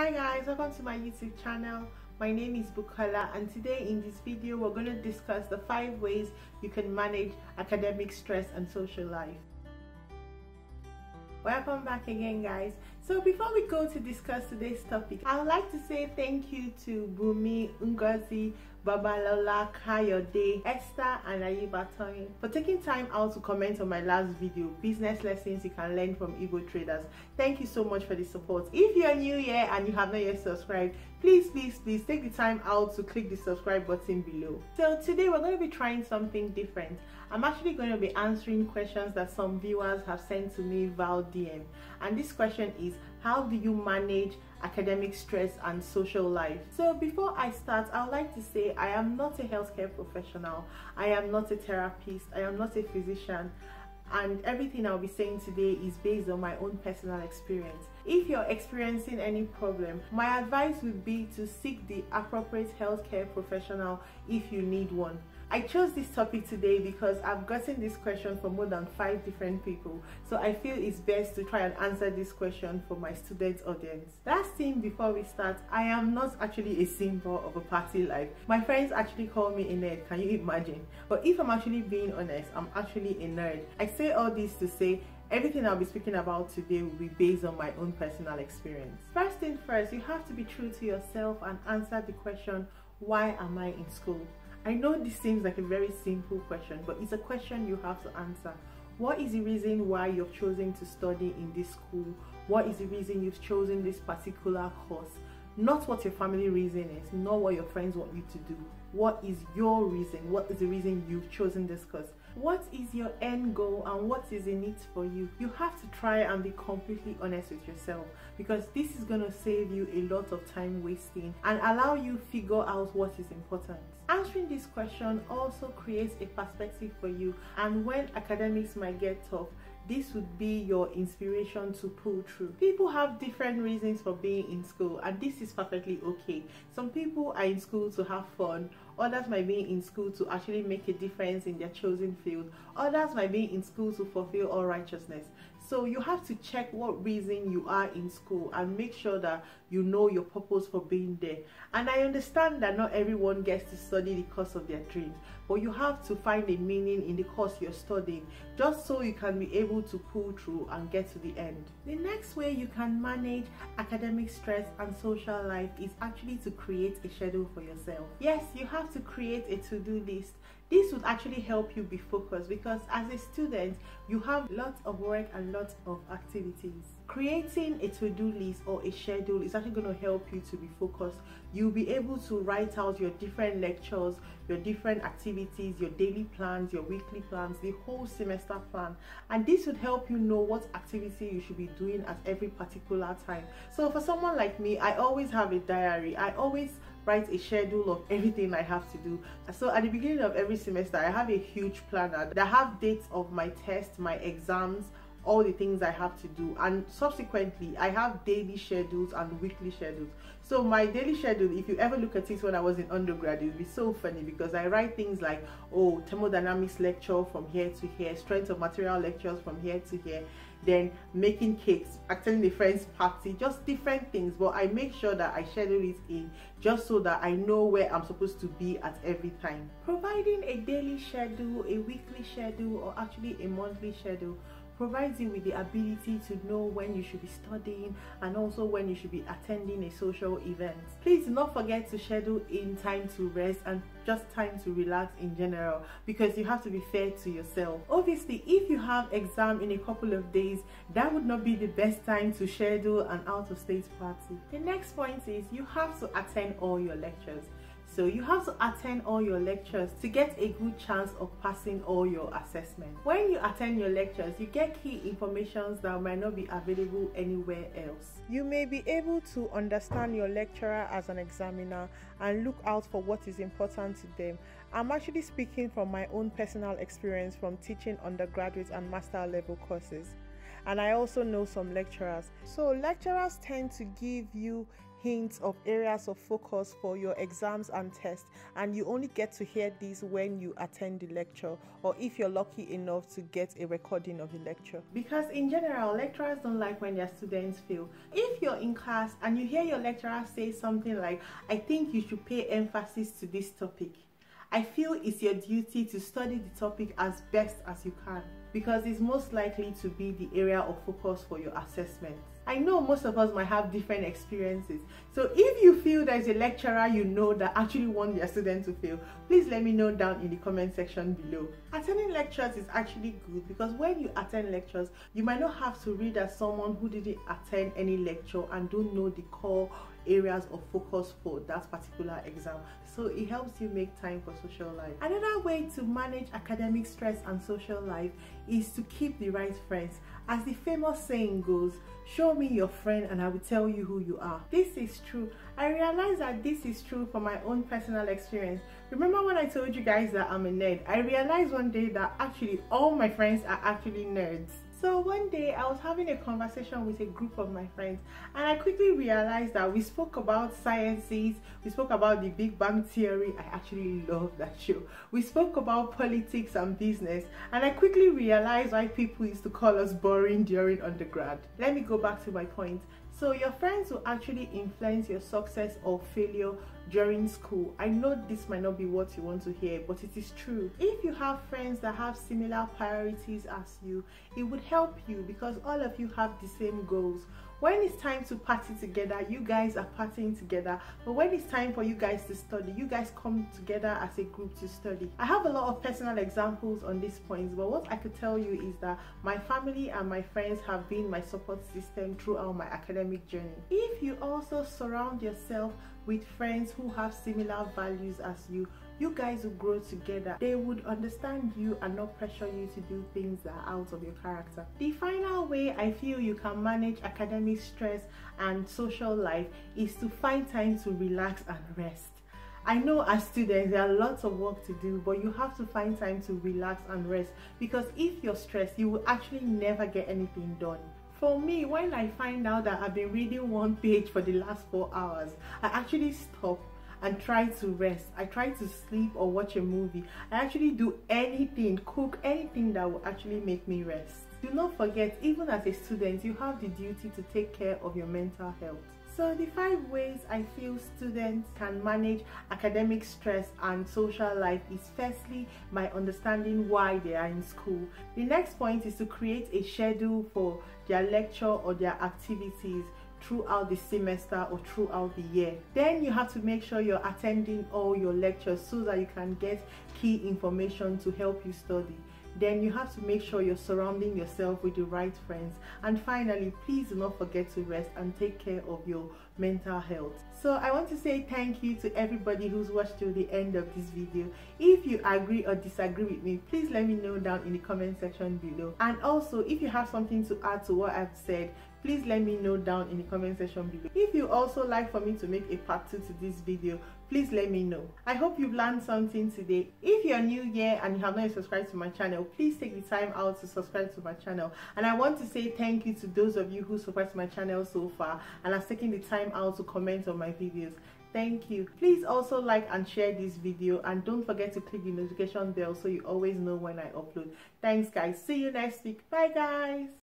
Hi guys, welcome to my YouTube channel. My name is Bukola and today in this video we're going to discuss the 5 ways you can manage academic stress and social life. Welcome back again guys. So before we go to discuss today's topic, I would like to say thank you to Bumi Ngozi Babalola, Kayode, Esther, and Ayiba Tony for taking time out to comment on my last video, Business Lessons You Can Learn from Igbo Traders. Thank you so much for the support. If you're new here and you have not yet subscribed, please, please, please take the time out to click the subscribe button below. So today we're going to be trying something different. I'm actually going to be answering questions that some viewers have sent to me via DM. And this question is, how do you manage academic stress and social life? So before I start, I would like to say I am not a healthcare professional. I am not a therapist. I am not a physician and everything I'll be saying today is based on my own personal experience. If you're experiencing any problem, my advice would be to seek the appropriate healthcare professional if you need one. I chose this topic today because I've gotten this question from more than five different people. So I feel it's best to try and answer this question for my student audience. Last thing before we start, I am not actually a symbol of a party life. My friends actually call me a nerd, can you imagine? But if I'm actually being honest, I'm actually a nerd. I say all this to say Everything I'll be speaking about today will be based on my own personal experience. First thing first, you have to be true to yourself and answer the question, why am I in school? I know this seems like a very simple question, but it's a question you have to answer. What is the reason why you've chosen to study in this school? What is the reason you've chosen this particular course? Not what your family reason is, not what your friends want you to do. What is your reason? What is the reason you've chosen this course? What is your end goal and what is in it for you? You have to try and be completely honest with yourself because this is going to save you a lot of time wasting and allow you figure out what is important. Answering this question also creates a perspective for you and when academics might get tough, this would be your inspiration to pull through. People have different reasons for being in school, and this is perfectly okay. Some people are in school to have fun, others might be in school to actually make a difference in their chosen field, others might be in school to fulfill all righteousness. So you have to check what reason you are in school and make sure that you know your purpose for being there. And I understand that not everyone gets to study the course of their dreams, but you have to find a meaning in the course you're studying just so you can be able to pull through and get to the end. The next way you can manage academic stress and social life is actually to create a schedule for yourself. Yes, you have to create a to-do list this would actually help you be focused because as a student you have lots of work and lots of activities. Creating a to-do list or a schedule is actually going to help you to be focused. You'll be able to write out your different lectures your different activities your daily plans your weekly plans the whole semester plan. And this would help you know what activity you should be doing at every particular time. So for someone like me i always have a diary. I always write a schedule of everything I have to do. So at the beginning of every semester, I have a huge planner that have dates of my tests, my exams, all the things I have to do. And subsequently I have daily schedules and weekly schedules. So my daily schedule if you ever look at it when I was in undergrad it would be so funny because I write things like oh thermodynamics lecture from here to here strength of material lectures from here to here then making cakes, attending a friend's party, just different things. But I make sure that I schedule it in just so that I know where I'm supposed to be at every time. Providing a daily schedule, a weekly schedule, or actually a monthly schedule provides you with the ability to know when you should be studying and also when you should be attending a social event. Please do not forget to schedule in time to rest and just time to relax in general because you have to be fair to yourself. Obviously, if you have exam in a couple of days, that would not be the best time to schedule an out of state party. The next point is you have to attend all your lectures. So you have to attend all your lectures to get a good chance of passing all your assessments. When you attend your lectures, you get key informations that might not be available anywhere else. You may be able to understand your lecturer as an examiner and look out for what is important to them. I'm actually speaking from my own personal experience from teaching undergraduate and master level courses and I also know some lecturers. So lecturers tend to give you hints of areas of focus for your exams and tests and you only get to hear these when you attend the lecture or if you're lucky enough to get a recording of the lecture because in general lecturers don't like when their students fail if you're in class and you hear your lecturer say something like i think you should pay emphasis to this topic I feel it's your duty to study the topic as best as you can because it's most likely to be the area of focus for your assessment. I know most of us might have different experiences. So if you feel there's a lecturer you know that actually want their student to fail, please let me know down in the comment section below. Attending lectures is actually good because when you attend lectures, you might not have to read as someone who didn't attend any lecture and don't know the core areas of focus for that particular exam so it helps you make time for social life another way to manage academic stress and social life is to keep the right friends as the famous saying goes show me your friend and i will tell you who you are. This is true. I realize that this is true from my own personal experience. Remember when i told you guys that i'm a nerd? I realized one day that actually all my friends are actually nerds so one day I was having a conversation with a group of my friends and I quickly realized that we spoke about sciences, we spoke about the Big Bang Theory, I actually love that show. We spoke about politics and business and I quickly realized why people used to call us boring during undergrad. Let me go back to my point. So your friends will actually influence your success or failure during school. I know this might not be what you want to hear, but it is true. If you have friends that have similar priorities as you, it would help you because all of you have the same goals when it's time to party together you guys are partying together. But when it's time for you guys to study you guys come together as a group to study. I have a lot of personal examples on these points but what i could tell you is that my family and my friends have been my support system throughout my academic journey. If you also surround yourself with friends who have similar values as you you guys will grow together. They would understand you and not pressure you to do things that are out of your character. The final way I feel you can manage academic stress and social life is to find time to relax and rest. I know as students there are lots of work to do but you have to find time to relax and rest because if you're stressed you will actually never get anything done. For me, when I find out that I've been reading one page for the last four hours, I actually stop and try to rest. I try to sleep or watch a movie. I actually do anything, cook anything that will actually make me rest. Do not forget, even as a student, you have the duty to take care of your mental health. So the five ways I feel students can manage academic stress and social life is firstly by understanding why they are in school. The next point is to create a schedule for their lecture or their activities throughout the semester or throughout the year. Then you have to make sure you're attending all your lectures so that you can get key information to help you study. Then you have to make sure you're surrounding yourself with the right friends. And finally, please do not forget to rest and take care of your mental health. So I want to say thank you to everybody who's watched till the end of this video. If you agree or disagree with me, please let me know down in the comment section below. And also, if you have something to add to what I've said, please let me know down in the comment section below if you also like for me to make a part 2 to this video please let me know. I hope you've learned something today. If you're new here and you have not subscribed to my channel please take the time out to subscribe to my channel. And i want to say thank you to those of you who subscribed to my channel so far and have taken the time out to comment on my videos. Thank you. Please also like and share this video and don't forget to click the notification bell so you always know when i upload. Thanks guys. See you next week. Bye guys